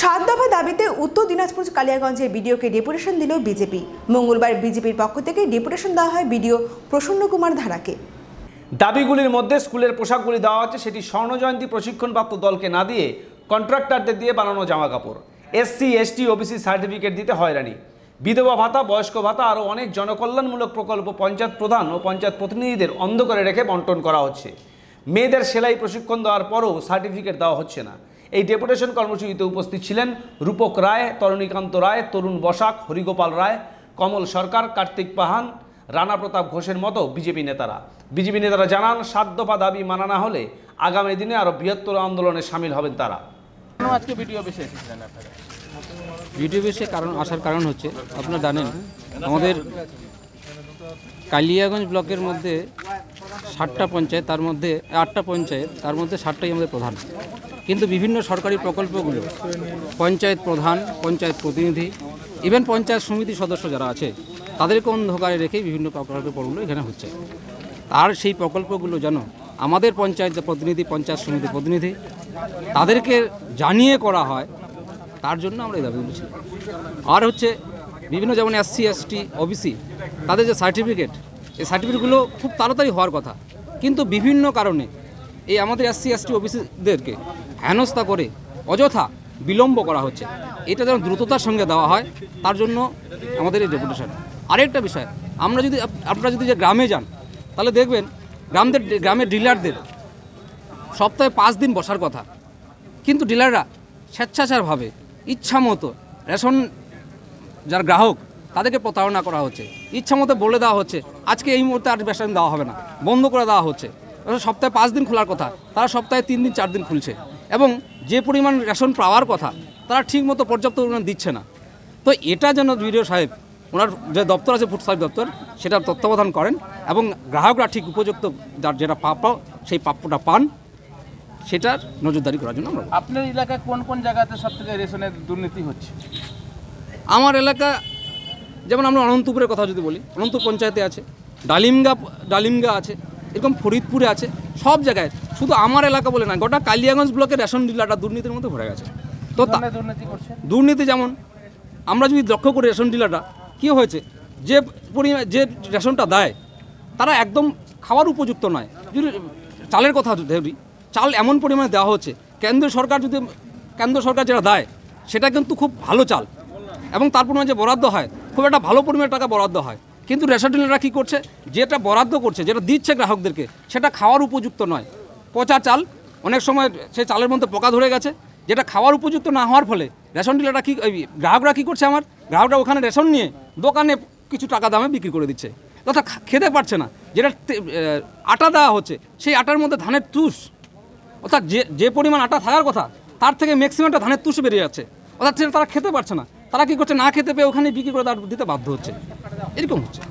সাত দফা দাবিতে উত্তর দিনাজপুর কালিয়াগঞ্জে বিডিওকে ডেপুটেশন দিল বিজেপি। মঙ্গলবার বিজেপির পক্ষ থেকে ডেপুটেশন দেওয়া হয় বিডিও প্রসন্ন কুমার ধারাকে। দাবিগুলির মধ্যে স্কুলের পোশাকগুলি দেওয়া হচ্ছে, সেটি স্বর্ণজয়ন্তী প্রশিক্ষণপ্রাপ্ত দলকে না দিয়ে কন্ট্রাক্টরদের দিয়ে বানানো জামা কাপড় এসসি, এসটি, ওবিসি সার্টিফিকেট দিতে হয়রানি। বিধবা ভাতা, বয়স্ক ভাতা, আরও অনেক জনকল্যাণমূলক প্রকল্প পঞ্চায়েত প্রধান ও পঞ্চায়েত প্রতিনিধিদের অন্ধ করে রেখে বন্টন করা হচ্ছে। মেয়েদের সেলাই প্রশিক্ষণ দেওয়ার পরও সার্টিফিকেট দেওয়া হচ্ছে না। এই ডেপুটেশন কর্মসূচিতে উপস্থিত ছিলেন রূপক রায় তরণীকান্ত রায় তরুণ বসাক হরিগোপাল রায় কমল সরকার কার্তিক পাহান রানা প্রতাপ ঘোষের মতো বিজেপি নেতারা। বিজেপি নেতারা জানান সাত দফা দাবি মানা না হলে আগামী দিনে আরও বৃহত্তর আন্দোলনে সামিল হবেন তারা। আজকে ভিডিও বেশি এসেছিলেন আপনারা? ভিডিও বেসে কারণ আসার কারণ হচ্ছে আপনারা জানেন আমাদের কালিয়াগঞ্জ ব্লকের মধ্যে ষাটটা পঞ্চায়েত, তার মধ্যে, আটটা পঞ্চায়েত, তার মধ্যে ষাটটাই আমাদের প্রধান। কিন্তু বিভিন্ন সরকারি প্রকল্পগুলো, পঞ্চায়েত প্রধান, পঞ্চায়েত প্রতিনিধি ইভেন পঞ্চায়েত সমিতি সদস্য যারা আছে, তাদেরকে অন্ধকারে রেখেই বিভিন্ন প্রকল্পগুলো এখানে হচ্ছে। আর সেই প্রকল্পগুলো যেন আমাদের পঞ্চায়েত প্রতিনিধি, পঞ্চায়েত সমিতি প্রতিনিধি, তাদেরকে জানিয়ে করা হয়, তার জন্য আমরা এই দাবি তুলেছি আর হচ্ছে, বিভিন্ন যেমন এসসি, এসটি, ওবিসি, তাদের যে সার্টিফিকেট এই সার্টিফিকেটগুলো খুব তাড়াতাড়ি হওয়ার কথা। কিন্তু বিভিন্ন কারণে এই আমাদের এস এসসি, এসটি ওবিসিদেরকে হেনস্থা করে অযথা বিলম্ব করা হচ্ছে। এটা যেন দ্রুততার সঙ্গে দেওয়া হয়, তার জন্য আমাদের এই ডেপুটেশন। আরেকটা বিষয়, আমরা যদি আপ- আপনারা যদি যে গ্রামে যান, তাহলে দেখবেন গ্রামদের গ্রামের ডিলারদের সপ্তাহে পাঁচ দিন বসার কথা। কিন্তু ডিলাররা স্বেচ্ছাচারভাবে ইচ্ছা মতো রেশন, যার গ্রাহক তাদেরকে প্রতারণা করা হচ্ছে। ইচ্ছা মতো বলে দেওয়া হচ্ছে আজকে এই মুহূর্তে আর রেশন দেওয়া হবে না। বন্ধ করে দেওয়া হচ্ছে। সপ্তাহে পাঁচ দিন খোলার কথা তারা সপ্তাহে তিন দিন চার দিন খুলছে। এবং যে পরিমাণ রেশন পাওয়ার কথা তারা ঠিকমতো পর্যাপ্ত পরিমাণ দিচ্ছে না। তো এটা যেন বিডিও সাহেব ওনার যে দপ্তর আছে ফুড সার্ভিস দপ্তর সেটা তত্ত্বাবধান করেন এবং গ্রাহকরা ঠিক উপযুক্ত যার যেটা প্রাপ্য সেই প্রাপ্যটা পান সেটার নজরদারি করার জন্য আমরা আপনার এলাকায় কোন কোন জায়গাতে সব থেকে রেশনের দুর্নীতি হচ্ছে? আমার এলাকা যেমন আমরা অনন্তপুরের কথা যদি বলি অনন্তপুর পঞ্চায়েতে আছে ডালিমগা ডালিমগা আছে এরকম ফরিদপুরে আছে সব জায়গায়। শুধু আমার এলাকা বলে না গোটা কালিয়াগঞ্জ ব্লকের রেশন ডিলারটা দুর্নীতির মধ্যে ভরে গেছে। তো দুর্নীতি দুর্নীতি যেমন আমরা যদি লক্ষ্য করি রেশন ডিলাররা কী হয়েছে? যে পরিমাণ যে রেশনটা দেয় তারা একদম খাওয়ার উপযুক্ত নয়। যদি চালের কথা ধরি চাল এমন পরিমাণে দেওয়া হচ্ছে কেন্দ্র সরকার যদি কেন্দ্র সরকার যেটা দেয় সেটা কিন্তু খুব ভালো চাল। এবং তার পরিমাণে যে বরাদ্দ হয় খুব একটা ভালো পরিমাণে টাকা বরাদ্দ হয়। কিন্তু রেশন ডিলাররা কী করছে? যেটা বরাদ্দ করছে, যেটা দিচ্ছে গ্রাহকদেরকে, সেটা খাওয়ার উপযুক্ত নয়। পচা চাল, অনেক সময় সেই চালের মধ্যে পোকা ধরে গেছে, যেটা খাওয়ার উপযুক্ত না হওয়ার ফলে রেশন ডিলাররা কী গ্রাহকরা কী করছে আমার? গ্রাহকরা ওখানে রেশন নিয়ে দোকানে কিছু টাকা দামে বিক্রি করে দিচ্ছে। তথা খেতে পারছে না। যেটা আটা দেওয়া হচ্ছে, সেই আটার মধ্যে ধানের তুষ। অর্থাৎ যে যে পরিমাণ আটা থাকার কথা, তার থেকে ম্যাক্সিমামটা ধানের তুষ বেরিয়ে যাচ্ছে। অর্থাৎ সেটা তারা খেতে পারছে না। তারা কী করছে? না খেতে পেয়ে ওখানে বিক্রি করে দিতে বাধ্য হচ্ছে। এরকম হচ্ছে।